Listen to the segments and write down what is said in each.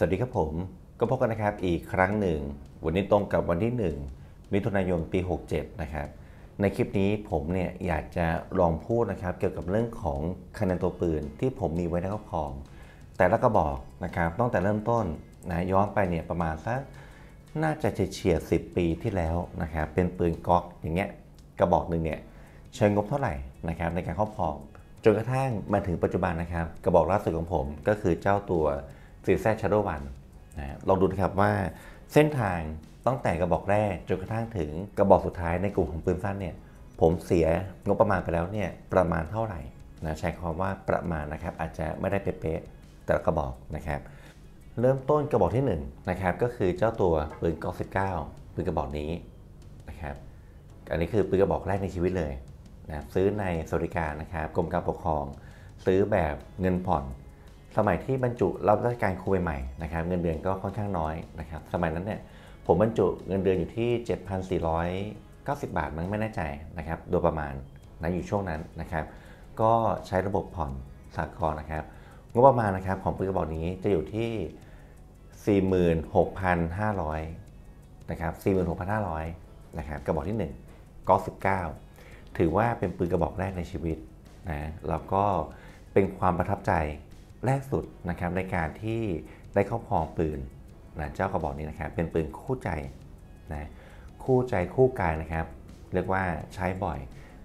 สวัสดีครับผม ก็พบกันนะครับอีกครั้งหนึ่ง วันนี้ตรงกับวันที่ 1 มิถุนายนปี 67 นะครับ ในคลิปนี้ผมเนี่ยอยากจะลองพูดนะครับ เกี่ยวกับเรื่องของคะแนนตัวปืนที่ผมมีไว้ในครอบครอง แต่ละกระบอกนะครับตั้งแต่เริ่มต้นนะย้อนไปเนี่ยประมาณสักน่าจะเฉียด10 ปีที่แล้วนะครับเป็นปืนก๊อกอย่างเงี้ยกระบอกหนึ่งเนี่ยใช้งบเท่าไหร่นะครับในการครอบครองจนกระทั่งมาถึงปัจจุบันนะครับ กระบอกล่าสุดของผมก็คือเจ้าตัว ซีแซชาร์โดวันนะลองดูนะครับว่าเส้นทางตั้งแต่กระบอกแรกจนกระทั่งถึงกระบอกสุดท้ายในกลุ่มของปืนสั้นเนี่ยผมเสียงบประมาณไปแล้วเนี่ยประมาณเท่าไหร่นะใช้คำว่าประมาณนะครับอาจจะไม่ได้เป๊ะๆแต่ละกระบอกนะครับเริ่มต้นกระบอกที่1นงนะครับก็คือเจ้าตัวปืนกอ19ปืนกระบอกนี้นะครับอันนี้คือปืนกระบอกแรกในชีวิตเลยนะซื้อในสวัสดิการนะครับกรมการปกครอง ซื้อแบบเงินผ่อน สมัยที่บรรจุรับราชการครูใหม่ๆนะครับเงินเดือนก็ค่อนข้างน้อยนะครับสมัยนั้นเนี่ยผมบรรจุเงินเดือนอยู่ที่ 7,490 บาทมั้งไม่แน่ใจนะครับโดยประมาณนะอยู่ช่วงนั้นนะครับ ก็ใช้ระบบผ่อนสากลนะครับงบประมาณนะครับของปืนกระบอกนี้จะอยู่ที่ 46,500นะครับ46,500นะครับกระบอกที่1ก็19 ถือว่าเป็นปืนกระบอกแรกในชีวิตนะแล้วก็เป็นความประทับใจ แรกสุดนะครับในการที่ได้ครอบครองปืนนะเจ้ากระบอกนี้นะครับเป็นปืนคู่ใจนะคู่ใจคู่กายนะครับ เรียกว่าใช้บ่อย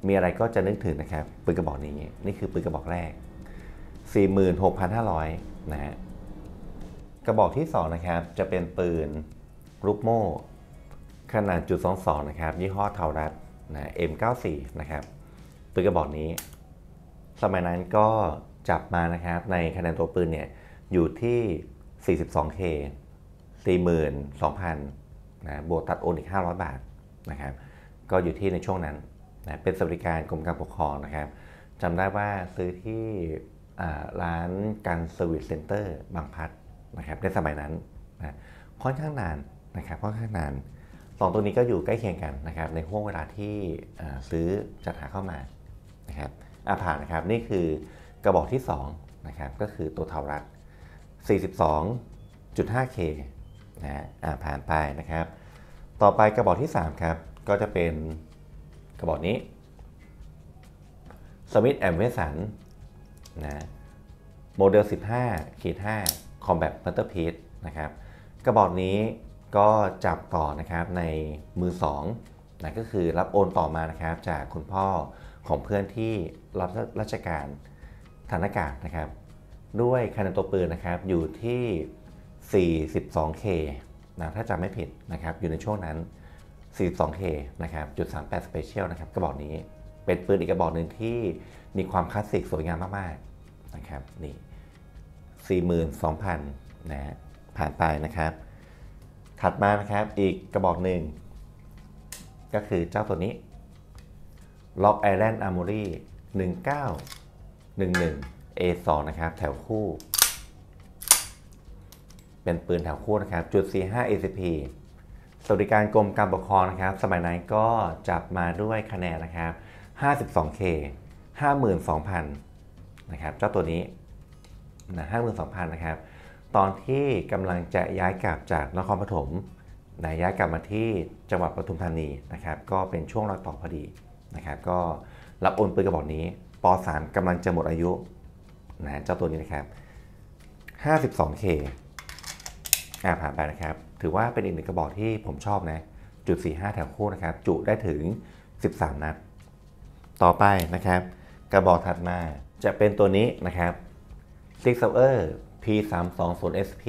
มีอะไรก็จะนึกถึงนะครับปืนกระบอกนี้นี่คือปืนกระบอกแรก 46,500นะฮะกระบอกที่2นะครับจะเป็นปืนลูกโม่ ขนาดจุด22นะครับยี่ห้อเทารัดนะ M94 นะครับปืนกระบอกนี้ สมัยนั้นก็ จับมานะครับ ในคะแนนตัวปืนเนี่ยอยู่ที่ 42K 42,000นะบวกตัดโอนอีก 500 บาทนะครับก็อยู่ที่ในช่วงนั้นนะเป็นสวัสดิการกรมการปกครองนะครับจำได้ว่าซื้อที่ร้านการ service center บางพลัดนะครับในสมัยนั้นนะค่อนข้างนานนะครับค่อนข้างนานสองตัวนี้ก็อยู่ใกล้เคียงกันนะครับในห้วงเวลาที่ซื้อจัดหาเข้ามานะครับอาผ่านนะครับนี่คือ กระบอกที่2นะครับก็คือตัว Taurus 42.5K นะอ่าผ่านไปนะครับ ต่อไปกระบอกที่ 3 ครับ ก็จะเป็นกระบอกนี้ Smith Wesson นนะโมเดล 15ขีด5 Combat Masterpiece นะครับกระบอกนี้ก็จับต่อนะครับในมือ2นะก็คือรับโอนต่อมานะครับจากคุณพ่อของเพื่อนที่รับราชการ ฐานอากาศนะครับ ด้วยคะแนนตัวปืนนะครับอยู่ที่ 42K นะถ้าจำไม่ผิดนะครับอยู่ในช่วงนั้น 42K นะครับจุด38 Special นะครับกระบอกนี้เป็นปืนอีกกระบอกหนึ่งที่มีความคลาสสิกสวยงามมากๆนะครับนี่42,000นะผ่านไปนะครับ ถัดมานะครับอีกกระบอกหนึ่ง ก็คือเจ้าตัวนี้ Lock Island Armory 19 11 A2 นะครับ แถวคู่ เป็นปืนแถวคู่นะครับจุด45 ACP สวัสดิการกรมการปกครองนะครับ สมัยนั้นก็จับมาด้วยคะแนนนะครับ 52K 52,000 นะครับเจ้าตัวนี้นะ52,000 นะครับ ตอนที่กำลังจะย้ายกลับจากนครปฐมนะย้ายกลับมาที่จังหวัดปทุมธานีนะครับ ก็เป็นช่วงรอยต่อพอดีนะครับ ก็รับโอนปืนกระบอกนี้ ป .3 กำลังจะหมดอายุนะเจ้าตัวนี้นะครับ 52K อ่าผ่านไปนะครับ ถือว่าเป็นอีกหนึ่งกระบอกที่ผมชอบนะ จุด 45 แถวคู่นะครับ จุได้ถึง 13 นัด ต่อไปนะครับ กระบอกถัดมาจะเป็นตัวนี้นะครับ Six Hour P320 SP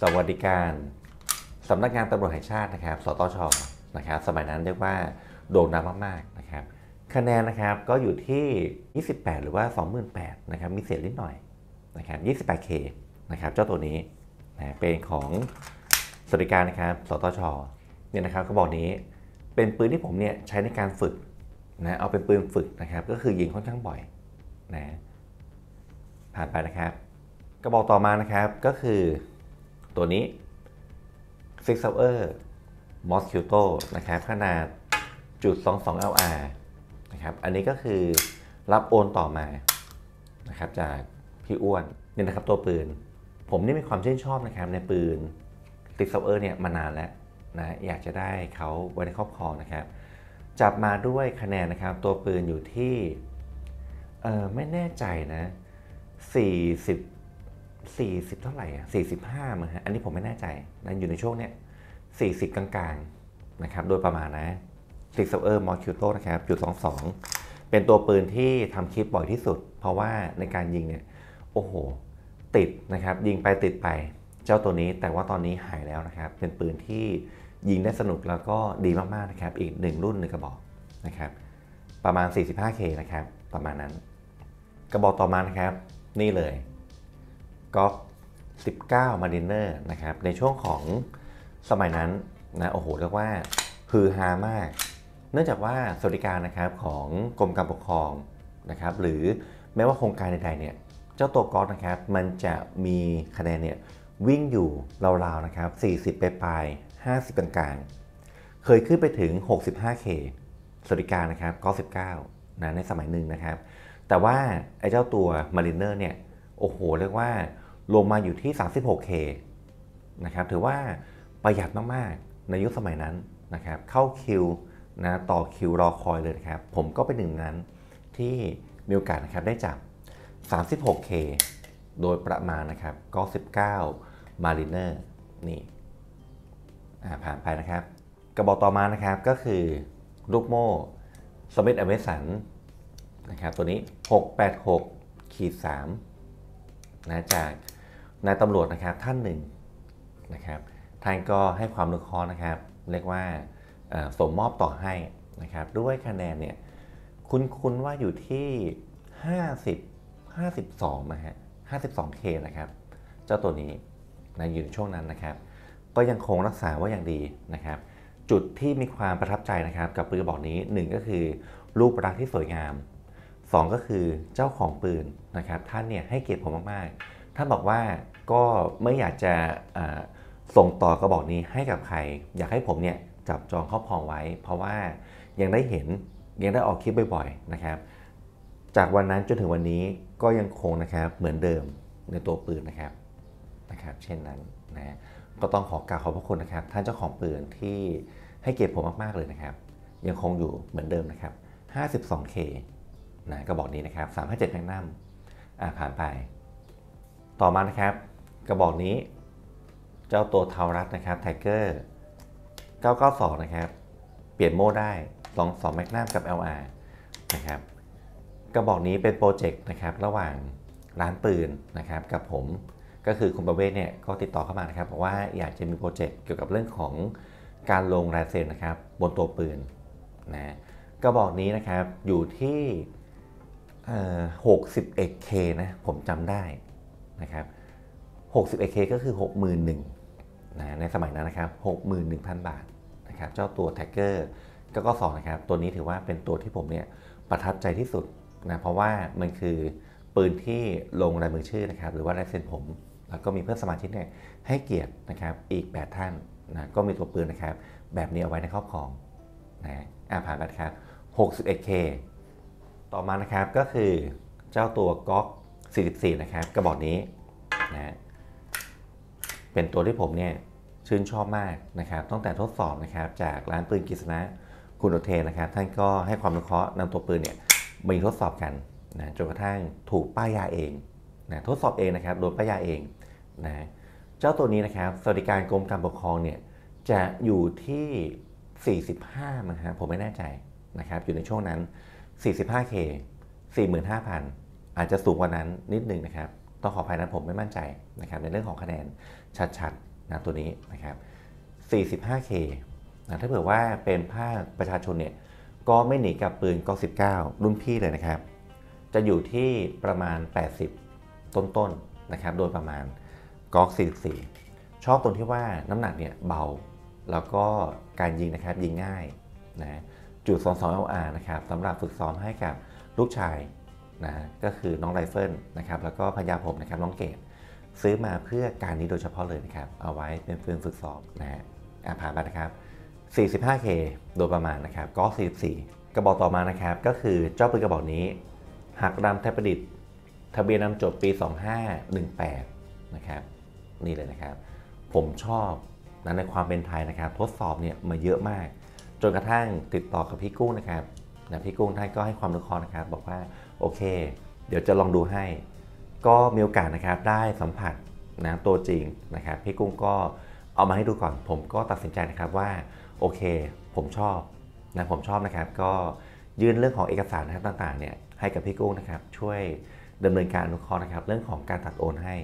สวัสดิการสำนักงานตำรวจแห่งชาตินะครับ สตชนะครับ สมัยนั้นเรียกว่าโด่งดังมากๆ คะแนนนะครับก็อยู่ที่ 28 หรือว่า 28,000นะครับมีเศษนิดหน่อยนะครับ 28K นะครับเจ้าตัวนี้นะเป็นของสวัสดิการนะครับสตชเนี่ยนะครับก็บอกนี้เป็นปืนที่ผมเนี่ยใช้ในการฝึกนะเอาเป็นปืนฝึกนะครับก็คือยิงค่อนข้างบ่อยนะผ่านไปนะครับกระบอกต่อมานะครับก็คือตัวนี้ Six Hour Mosquito นะครับขนาดจุด22 LR นะครับอันนี้ก็คือรับโอนต่อมานะครับจากพี่อ้วนเนี่ยนะครับตัวปืน ผมนี่มีความชื่นชอบนะครับในปืนติดเซเออร์เนี่ยมานานแล้วนะอยากจะได้เขาไว้ในครอบครองนะครับ จับมาด้วยคะแนนนะครับตัวปืนอยู่ที่เออไม่แน่ใจนะ40 40 เท่าไหร่อะ45มั้งฮะอันนี้ผมไม่แน่ใจนะอยู่ในช่วงเนี้ย40 กลางๆนะครับโดยประมาณนะ SIG Sauer Mosquito นะครับจุด22เป็นตัวปืนที่ทำคลิปบ่อยที่สุด เพราะว่าในการยิงเนี่ยโอ้โห ติดนะครับ ยิงไปติดไป เจ้าตัวนี้แต่ว่าตอนนี้หายแล้วนะครับ เป็นปืนที่ยิงได้สนุกแล้วก็ดีมากๆนะครับ อีกหนึ่งรุ่นหนึ่งกระบอกนะครับ ประมาณ 45K นะครับ ประมาณนั้น กระบอกต่อมานะครับ นี่เลยก็19 Mariner นะครับ ในช่วงของสมัยนั้นนะโอ้โหเรียกว่าฮือฮามาก เนื่องจากว่าสวัสดิการนะครับของกรมการปกครองนะครับหรือแม้ว่าโครงการใดๆเนี่ยเจ้าตัวกอล์ฟนะครับมันจะมีคะแนนเนี่ยวิ่งอยู่ราวๆนะครับ 40 ไปปลาย50 กลางๆ เคยขึ้นไปถึง 65K สวัสดิการนะครับกอล์ฟ19นะในสมัยหนึ่งนะครับ แต่ว่าไอ้เจ้าตัว Mariner เนี่ยโอ้โหเรียกว่าลงมาอยู่ที่ 36K นะครับถือว่าประหยัดมากๆในยุคสมัยนั้นนะครับเข้าคิว นะต่อคิวรอคอยเลยนะครับ ผมก็เป็นหนึ่งนั้นที่มีโอกาสนะครับได้จับ 36K โดยประมาณนะครับก็19 Mariner นี่ผ่านไปนะครับ กระบอกต่อมานะครับก็คือลูกโม่สมิธอเมสันนะครับตัวนี้ 686ขีด3นะจากนายตำรวจนะครับท่านหนึ่งนะครับท่านก็ให้ความนุเคราะห์นะครับ เรียกว่า สมมอบต่อให้นะครับด้วยคะแนนเนี่ยคุ้นๆว่าอยู่ที่ 50 52นะฮะ 52K นะครับ เจ้าตัวนี้นะอยู่ในช่วงนั้นนะครับ ก็ยังคงรักษาว่าอย่างดีนะครับ จุดที่มีความประทับใจนะครับ กับปืนกระบอกนี้ 1 ก็คือรูปลักษณ์ที่สวยงาม 2 ก็คือเจ้าของปืนนะครับ ท่านเนี่ยให้เกียรติผมมากๆ ท่านบอกว่าก็ไม่อยากจะส่งต่อกระบอกนี้ให้กับใคร อยากให้ผมเนี่ย จับจองครอบครองไว้ เพราะว่ายังได้เห็นยังได้ออกคลิปบ่อยๆนะครับ จากวันนั้นจนถึงวันนี้ก็ยังคงนะครับเหมือนเดิมในตัวปืนนะครับนะครับ เช่นนั้นนะก็ต้องขอกราบขอบพระคุณนะครับ ท่านเจ้าของปืนที่ให้เกียรติผมมากๆเลยนะครับ ยังคงอยู่เหมือนเดิมนะครับ 52K นะกระบอกนี้นะครับ 357แมกนัมอ่าผ่านไป ต่อมานะครับ กระบอกนี้ เจ้าตัวเทารัสนะครับไทเกอร์ 992 นะครับ เปลี่ยนโม่ได้ 22แมกนัมกับ LR นะครับกระบอกนี้เป็นโปรเจกต์นะครับระหว่างร้านปืนนะครับกับผมก็คือคุณประเวศเนี่ยก็ติดต่อเข้ามานะครับบอกว่าอยากจะมีโปรเจกต์เกี่ยวกับเรื่องของการลงลายเซ็นนะครับบนตัวปืนนะกระบอกนี้นะครับอยู่ที่ 61K นะผมจำได้นะครับ 61K ก็คือ 61,000 นะในสมัยนั้นนะครับ61,000 บาทนะครับเจ้าตัวแท็กเกอร์ก็ก็สองนะครับตัวนี้ถือว่าเป็นตัวที่ผมเนี่ยประทับใจที่สุดนะเพราะว่ามันคือปืนที่ลงลายมือชื่อนะครับหรือว่าลายเซ็นผม แล้วก็มีเพื่อนสมาชิกเนี่ยให้เกียรตินะครับอีก 8 ท่านนะก็มีตัวปืนนะครับแบบนี้เอาไว้ในครอบครองนะอ่าผ่านไปครับ 61K ต่อมานะครับก็คือเจ้าตัวก๊อก44 นะครับกระบอกนี้นะ เป็นตัวที่ผมเนี่ยชื่นชอบมากนะครับตั้งแต่ทดสอบนะครับจากร้านปืนกิษณะคุณโอเทนะครับ ท่านก็ให้ความรู้เคราะห์นำตัวปืนเนี่ยมีทดสอบกันนะจนกระทั่งถูกป้ายยาเองนะทดสอบเองนะครับโดนป้ายยาเองนะเจ้าตัวนี้นะครับสวัสดิการกรมการปกครองเนี่ยจะอยู่ที่ 45นะฮะผมไม่แน่ใจนะครับอยู่ในช่วงนั้น 45K 45,000 อาจจะสูงกว่านั้นนิดนึงนะครับ ต้องขออภัยนะผมไม่มั่นใจนะครับในเรื่องของคะแนนชัดๆนะตัวนี้นะครับ 45K นะถ้าเผื่อว่าเป็นภาคประชาชนเนี่ยก็ไม่หนีกับปืนก19 รุ่นพี่เลยนะครับ จะอยู่ที่ประมาณ 80 ต้นๆนนะครับโดยประมาณกอก44 ชอบตรงที่ว่าน้ำหนักเนี่ยเบา แล้วก็การยิงนะครับยิงง่ายนะจุด 22 LR นะครับสำหรับฝึกซ้อมให้กับลูกชาย นะก็คือน้องไรเฟิลนะครับแล้วก็ภรรยาผมนะครับน้องเกดซื้อมาเพื่อการนี้โดยเฉพาะเลยนะครับ เอาไว้เป็นปืนฝึกซ้อมนะฮะผ่านไปนะครับ 45K โดยประมาณนะครับก็44 กระบอกต่อมานะครับ ก็คือเจ้าปืนกระบอกนี้หักดำไทยประดิษฐ์ทะเบียนนำจดปี 2518 นะครับนี่เลยนะครับ ผมชอบนะในความเป็นไทยนะครับ ทดสอบเนี่ยมาเยอะมาก จนกระทั่งติดต่อกับพี่กุ้งนะครับ นะพี่กุ้งท่านก็ให้ความรู้คอนะครับ บอกว่าโอเค เดี๋ยวจะลองดูให้ ก็มีโอกาสนะครับได้สัมผัสนะตัวจริงนะครับพี่กุ้งก็เอามาให้ดูก่อน ผมก็ตัดสินใจนะครับว่าโอเค ผมชอบนะผมชอบนะครับ ก็ยื่นเรื่องของเอกสารนะครับต่างๆเนี่ยให้กับพี่กุ้งนะครับ ช่วยดำเนินการอนุเคราะห์นะครับ เรื่องของการตัดโอนให้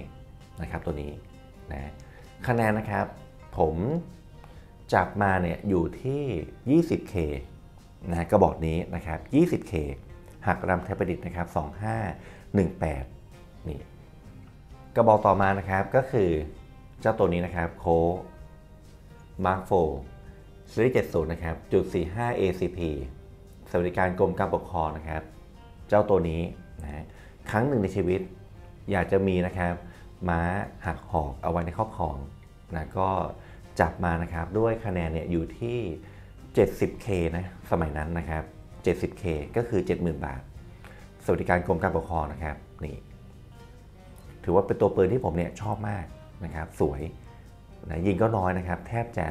นะครับตัวนี้นะคะแนนนะครับผมจับมาเนี่ยอยู่ที่ 20K นะกระบอกนี้นะครับ 20K หักรำเทปประดิษฐ์นะครับ 2518 นี่กระบอกต่อมานะครับก็คือเจ้าตัวนี้นะครับโคมาร์คโฟซีรีส์70 นะครับจุด45 ACP สวัสดิการกรมการปกครองนะครับ เจ้าตัวนี้นะครั้งหนึ่งในชีวิต อยากจะมีนะครับ ม้าหักหอกเอาไว้ในครอบครองนะก็จับมานะครับด้วยคะแนนเนี่ยอยู่ที่ 70K นะสมัยนั้นนะครับ 70K ก็คือ 70,000 บาท สวัสดิการกรมการปกครองนะครับนี่ถือว่าเป็นตัวปืนที่ผมเนี่ยชอบมากนะครับ สวยนะยิงก็น้อยนะครับ แทบจะ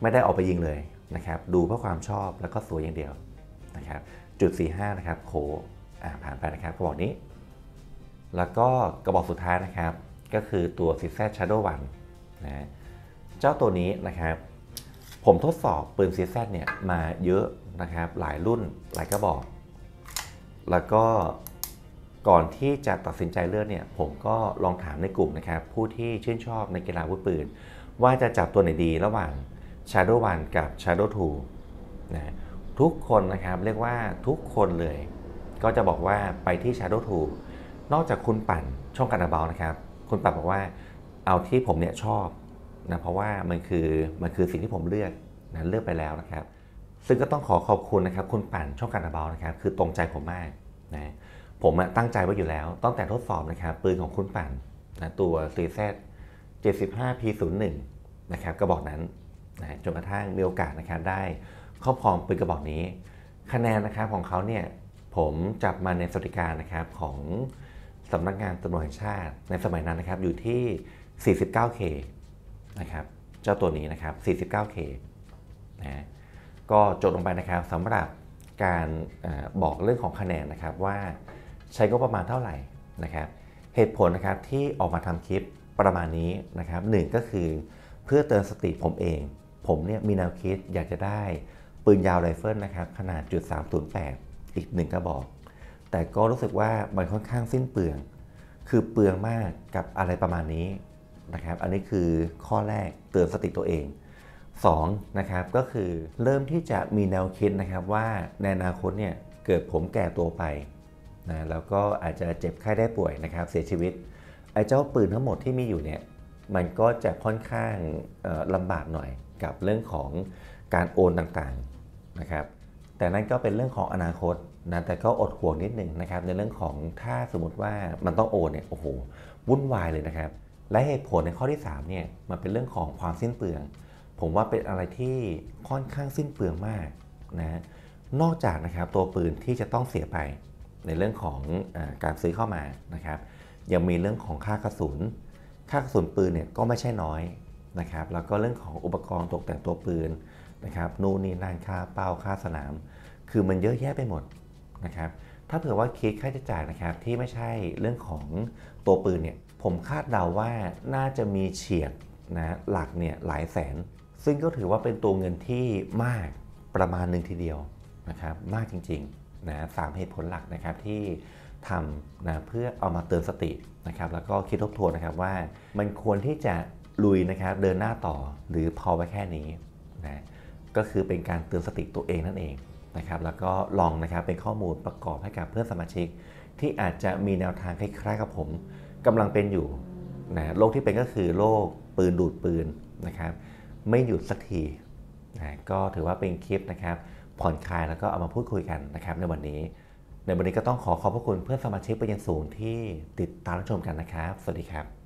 ไม่ได้ออกไปยิงเลยนะครับ ดูเพื่อความชอบแล้วก็สวยอย่างเดียวนะครับ จุด 45 นะครับโคอ่าผ่านไปนะครับกระบอกนี้ แล้วก็กระบอกสุดท้ายนะครับ ก็คือตัว c z Shadow 1นะเจ้าตัวนี้นะครับ ผมทดสอบปืน c z เนี่ยมาเยอะนะครับหลายรุ่นหลายกระบอก แล้วก็ก่อนที่จะตัดสินใจเลือกเนี่ยผมก็ลองถามในกลุ่มนะครับผู้ที่ชื่นชอบในกีฬาวุธปืน ว่าจะจับตัวไหนดีระหว่าง Shadow 1 กับ Shadow 2นะทุกคนนะครับเรียกว่าทุกคนเลย ก็จะบอกว่าไปที่ Shadow 2นอกจากคุณปั่นช่องการเบานะครับ คุณปั่นบอกว่าเอาที่ผมเนี่ยชอบ นะเพราะว่ามันคือมันคือสิ่งที่ผมเลือกนะเลือกไปแล้วนะครับ ซึ่งก็ต้องขอขอบคุณนะครับ คุณปั่นช่องการเบานะครับคือตรงใจผมมากนะผมตั้งใจไว้อยู่แล้วตั้งแต่ทดสอบนะครับปืนของคุณปั่นนะตัว CZ 75P01 นะครับกระบอกนั้นนะจนกระทั่งมีโอกาสนะครับได้ครอบครองปืนกระบอกนี้ คะแนนนะครับของเขาเนี่ยผมจับมาในสวัสดิการนะครับของสำนักงานตำรวจแห่งชาติในสมัยนั้นนะครับอยู่ที่ 49K นะครับเจ้าตัวนี้นะครับ 49K นะก็จดลงไปนะครับสำหรับการอบอกเรื่องของคะแนนนะครับว่าใช้งบประมาณเท่าไหร่นะครับ เหตุผลนะครับที่ออกมาทำคลิปประมาณนี้นะครับหนึ่งก็คือเพื่อเตือนสติผมเอง ผมเนี่ยมีแนวคิดอยากจะได้ปืนยาวไรเฟิลนะครับขนาดจุด308 อีกหนึ่งกระบอก แต่ก็รู้สึกว่ามันค่อนข้างสิ้นเปลือง คือเปลืองมากกับอะไรประมาณนี้ นะครับ อันนี้คือข้อแรกเตือนสติตัวเอง2นะครับก็คือเริ่มที่จะมีแนวคิดนะครับว่าในอนาคตเนี่ยเกิดผมแก่ตัวไปนะแล้วก็อาจจะเจ็บไข้ได้ป่วยนะครับ เสียชีวิตไอ้เจ้าปืนทั้งหมดที่มีอยู่เนี่ยมันก็จะค่อนข้างลำบากหน่อยกับเรื่องของการโอนต่างๆนะครับแต่นั่นก็เป็นเรื่องของอนาคตนะแต่ก็อดห่วงนิดหนึ่งนะครับในเรื่องของถ้าสมมติว่ามันต้องโอนเนี่ยโอ้โหวุ่นวายเลยนะครับ และเหตุผลในข้อที่3เนี่ยมันเป็นเรื่องของความสิ้นเปลือง ผมว่าเป็นอะไรที่ค่อนข้างสิ้นเปลืองมากนะนอกจากนะครับตัวปืนที่จะต้องเสียไปในเรื่องของอการซื้อเข้ามานะครับ ยังมีเรื่องของค่ากระสุน ค่ากระสุนปืนเนี่ยก็ไม่ใช่น้อยนะครับ แล้วก็เรื่องของอุปกรณ์ตกแต่งตัวปืนนะครับ นู่นนี่นั่นค่าเป้าค่าสนาม คือมันเยอะแยะไปหมดนะครับ ถ้าเผื่อว่าคิดค่าใช้จ่ายนะครับที่ไม่ใช่เรื่องของตัวปืนเนี่ย ผมคาดเดาว่าน่าจะมีเฉียดนะหลักเนี่ยหลายแสน ซึ่งก็ถือว่าเป็นตัวเงินที่มากประมาณหนึ่งทีเดียวนะครับมากจริงๆนะสามเหตุผลหลักนะครับที่ทำนะเพื่อเอามาเตือนสตินะครับแล้วก็คิดทบทวนนะครับว่ามันควรที่จะลุยนะครับเดินหน้าต่อหรือพอไว้แค่นี้นะก็คือเป็นการเตือนสติตัวเองนั่นเองนะครับแล้วก็ลองนะครับเป็นข้อมูลประกอบให้กับเพื่อนสมาชิก ที่อาจจะมีแนวทางคล้ายๆกับผม กำลังเป็นอยู่นะโรคที่เป็นก็คือโรคปืนดูดปืนนะครับไม่หยุดสักทีนะก็ถือว่าเป็นคลิปนะครับผ่อนคลายแล้วก็เอามาพูดคุยกันนะครับในวันนี้ ในวันนี้ก็ต้องขอขอบพระคุณเพื่อนสมาชิกเป็นอย่างสูงที่ติดตามรับชมกันนะครับ สวัสดีครับ